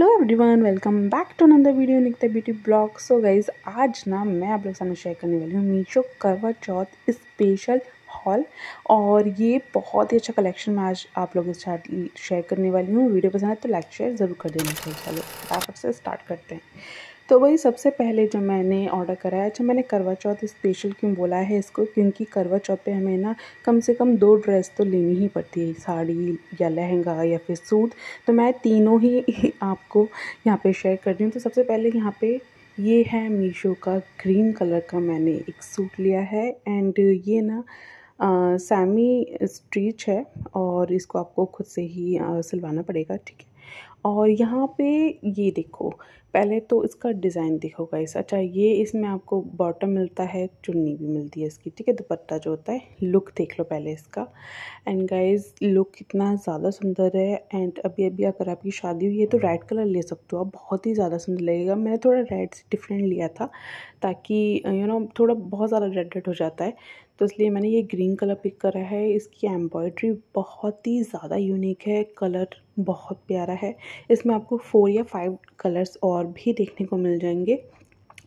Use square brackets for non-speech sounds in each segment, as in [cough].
Hello everyone welcome back to another video Nikita beauty blog so guys आज ना मैं आप लोग सामने शेयर करने वाली हूँ मीशो करवा चौथ स्पेशल हॉल और ये बहुत ही अच्छा कलेक्शन मैं आज आप लोगों के साथ शेयर करने वाली हूँ। वीडियो पसंद है तो लाइक शेयर ज़रूर कर देना। चाहिए चलो फटाफट से स्टार्ट करते हैं। तो वही सबसे पहले जो मैंने ऑर्डर कराया अच्छा मैंने करवा चौथ स्पेशल क्यों बोला है इसको, क्योंकि करवा चौथ पे हमें ना कम से कम दो ड्रेस तो लेनी ही पड़ती है, साड़ी या लहंगा या फिर सूट। तो मैं तीनों ही [laughs] आपको यहाँ पे शेयर कर रही हूँ। तो सबसे पहले यहाँ पे ये है मीशो का ग्रीन कलर का मैंने एक सूट लिया है। एंड ये ना सैमी स्ट्रीच है और इसको आपको खुद से ही सिलवाना पड़ेगा, ठीक है? और यहाँ पे ये देखो, पहले तो इसका डिज़ाइन देखो गाइस अच्छा ये इसमें आपको बॉटम मिलता है, चुन्नी भी मिलती है इसकी, ठीक है? दुपट्टा जो होता है लुक देख लो पहले इसका। एंड गाइस लुक कितना ज़्यादा सुंदर है। एंड अभी अभी अगर आपकी शादी हुई है तो रेड कलर ले सकते हो आप, बहुत ही ज़्यादा सुंदर लगेगा। मैंने थोड़ा रेड से डिफरेंट लिया था, ताकि यू नो थोड़ा बहुत ज़्यादा रेड रेड हो जाता है। तो इसलिए मैंने ये ग्रीन कलर पिक करा है। इसकी एम्ब्रॉयड्री बहुत ही ज़्यादा यूनिक है। कलर बहुत प्यारा है। इसमें आपको फोर या फाइव कलर्स और भी देखने को मिल जाएँगे।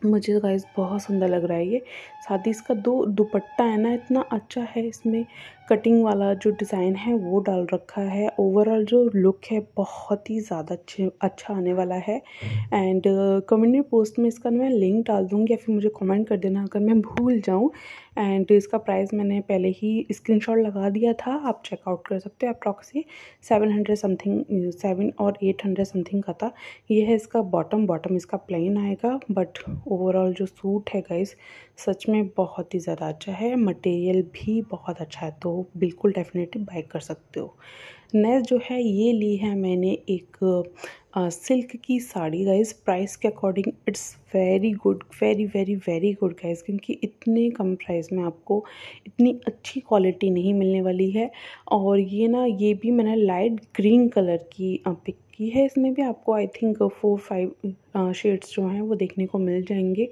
मुझे गाइस बहुत सुंदर लग रहा है ये। साथ ही इसका दो दुपट्टा है ना, इतना अच्छा है इसमें। कटिंग वाला जो डिज़ाइन है, वो डाल रखा है। ओवरऑल जो लुक है, बहुत ही ज़्यादा अच्छे अच्छा आने वाला है। एंड कम्युनिटी पोस्ट में इसका मैं लिंक डाल दूँगी, या फिर मुझे कमेंट कर देना अगर मैं भूल जाऊँ। एंड इसका प्राइस मैंने पहले ही स्क्रीनशॉट लगा दिया था, आप चेकआउट कर सकते हो approx seven hundred something seven और एट हंड्रेड समथिंग का था। ये है इसका बॉटम बॉटम इसका प्लेन आएगा। बट ओवरऑल जो सूट है गाइस सच में बहुत ही ज़्यादा अच्छा है। मटेरियल भी बहुत अच्छा है तो बिल्कुल डेफिनेटली बाय कर सकते हो। नेक्स्ट जो है ये ली है मैंने एक आ, सिल्क की साड़ी। गाइज़ प्राइस के according it's very good very very very good guys क्योंकि इतने कम प्राइस में आपको इतनी अच्छी क्वालिटी नहीं मिलने वाली है। और ये ना ये भी मैंने लाइट ग्रीन कलर की पिक की है। इसमें भी आपको I think four five shades जो हैं वो देखने को मिल जाएँगे।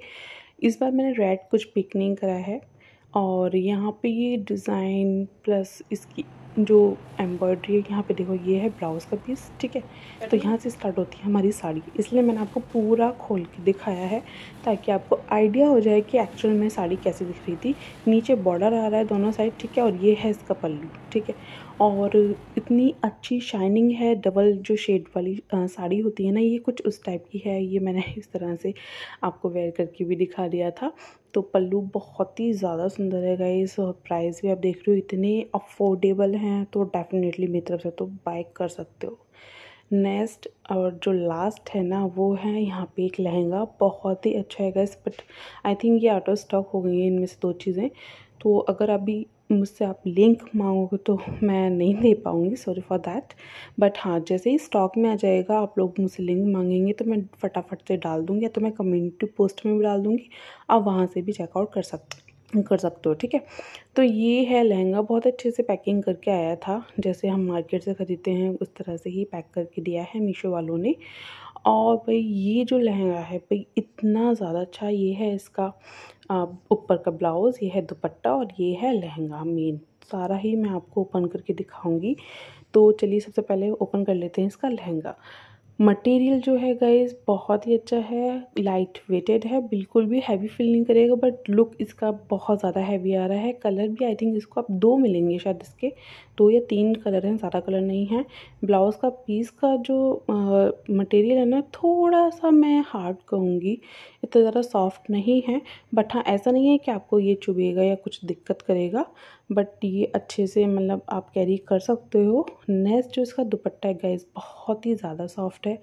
इस बार मैंने रेड कुछ पिक नहीं करा है और यहाँ पे ये डिज़ाइन प्लस इसकी जो एम्ब्रॉयड्री है यहाँ पे देखो ये है ब्लाउज़ का पीस ठीक है? तो यहाँ से स्टार्ट होती है हमारी साड़ी। इसलिए मैंने आपको पूरा खोल के दिखाया है ताकि आपको आइडिया हो जाए कि एक्चुअल में साड़ी कैसे दिख रही थी। नीचे बॉर्डर आ रहा है दोनों साइड ठीक है? और ये है इसका पल्लू। ठीक है। और इतनी अच्छी शाइनिंग है डबल जो शेड वाली साड़ी होती है ना, ये कुछ उस टाइप की है। ये मैंने इस तरह से आपको वेयर करके भी दिखा दिया था। तो पल्लू बहुत ही ज़्यादा सुंदर है गाइस और प्राइस भी आप देख रहे हो, इतने अफोर्डेबल हैं तो डेफिनेटली मेरी तरफ़ से तो बाय कर सकते हो। नेक्स्ट और जो लास्ट है ना, वो है यहाँ पे एक लहंगा, बहुत ही अच्छा है गैस बट आई थिंक ये आउट ऑफ़ स्टॉक हो गई है इनमें से दो चीज़ें। तो अगर अभी मुझसे आप लिंक मांगोगे तो मैं नहीं दे पाऊँगी सॉरी फॉर दैट बट हाँ जैसे ही स्टॉक में आ जाएगा, आप लोग मुझसे लिंक मांगेंगे तो मैं फटाफट से डाल दूँगी या तो मैं कम्युनिटी पोस्ट में भी डाल दूँगी, आप वहाँ से भी चेकआउट कर सकते कर सकते हो, ठीक है? तो ये है लहंगा, बहुत अच्छे से पैकिंग करके आया था। जैसे हम मार्केट से ख़रीदते हैं, उस तरह से ही पैक करके दिया है मीशो वालों ने। और भाई ये जो लहंगा है भाई इतना ज़्यादा अच्छा ये है इसका ऊपर का ब्लाउज़, ये है दुपट्टा और ये है लहंगा मेन। सारा ही मैं आपको ओपन करके दिखाऊँगी। तो चलिए सबसे पहले ओपन कर लेते हैं इसका लहंगा। मटेरियल जो है गाइस बहुत ही अच्छा है लाइट वेटेड है, बिल्कुल भी हैवी फील नहीं करेगा बट लुक इसका बहुत ज़्यादा हैवी आ रहा है। कलर भी आई थिंक इसको आप दो मिलेंगे शायद इसके, दो या तीन कलर हैं, ज़्यादा कलर नहीं है। ब्लाउज़ का पीस का जो मटेरियल है ना थोड़ा सा मैं हार्ड कहूँगी, इतना ज़्यादा सॉफ्ट नहीं है बट हाँ ऐसा नहीं है कि आपको ये चुभेगा या कुछ दिक्कत करेगा। बट ये अच्छे से मतलब आप कैरी कर सकते हो। नेक्स्ट जो इसका दुपट्टा है गाइस बहुत ही ज़्यादा सॉफ्ट है।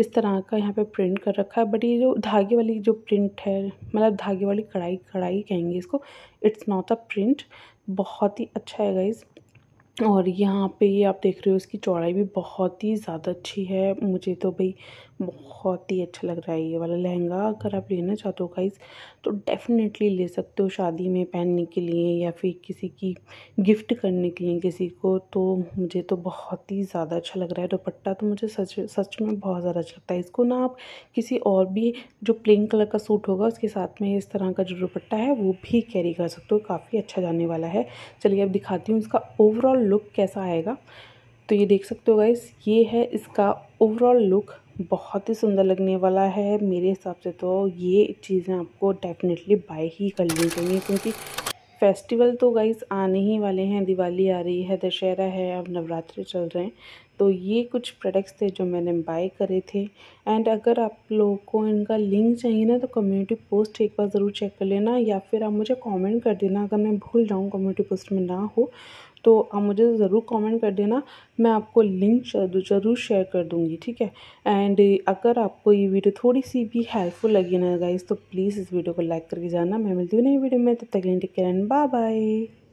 इस तरह का यहाँ पे प्रिंट कर रखा है बट ये जो धागे वाली जो प्रिंट है मतलब धागे वाली कढ़ाई कढ़ाई कहेंगे इसको इट्स नॉट अ प्रिंट बहुत ही अच्छा है गाइज़ और यहाँ पे ये आप देख रहे हो इसकी चौड़ाई भी बहुत ही ज़्यादा अच्छी है। मुझे तो भाई बहुत ही अच्छा लग रहा है ये वाला लहंगा। अगर आप लेना चाहते हो गाइस तो डेफ़िनेटली ले सकते हो शादी में पहनने के लिए या फिर किसी की गिफ्ट करने के लिए किसी को। तो मुझे तो बहुत ही ज़्यादा अच्छा लग रहा है। दुपट्टा तो मुझे सच सच में बहुत ज़्यादा अच्छा लगता है। इसको ना आप किसी और भी जो प्लेन कलर का सूट होगा, उसके साथ में इस तरह का जो दुपट्टा है, वो भी कैरी कर सकते हो। काफ़ी अच्छा जाने वाला है। चलिए अब दिखाती हूँ इसका ओवरऑल लुक कैसा आएगा? तो ये देख सकते हो गाइस ये है इसका ओवरऑल लुक बहुत ही सुंदर लगने वाला है मेरे हिसाब से तो। ये चीज़ें आपको डेफिनेटली बाय ही कर लेनी चाहिए क्योंकि फेस्टिवल तो गाइस आने ही वाले हैं, दिवाली आ रही है, दशहरा है, अब नवरात्रि चल रहे हैं। तो ये कुछ प्रोडक्ट्स थे जो मैंने बाय करे थे। एंड अगर आप लोगों को इनका लिंक चाहिए ना तो कम्युनिटी पोस्ट एक बार ज़रूर चेक कर लेना या फिर आप मुझे कमेंट कर देना अगर मैं भूल जाऊँ कम्युनिटी पोस्ट में ना हो। तो आप मुझे ज़रूर कमेंट कर देना, मैं आपको लिंक ज़रूर शेयर कर दूँगी, ठीक है? एंड अगर आपको ये वीडियो थोड़ी सी भी हेल्पफुल लगी ना गाइज़ तो प्लीज़ इस वीडियो को लाइक करके जाना। मैं मिलती हूँ नई वीडियो में, तब तक टेक केयर बाय बाय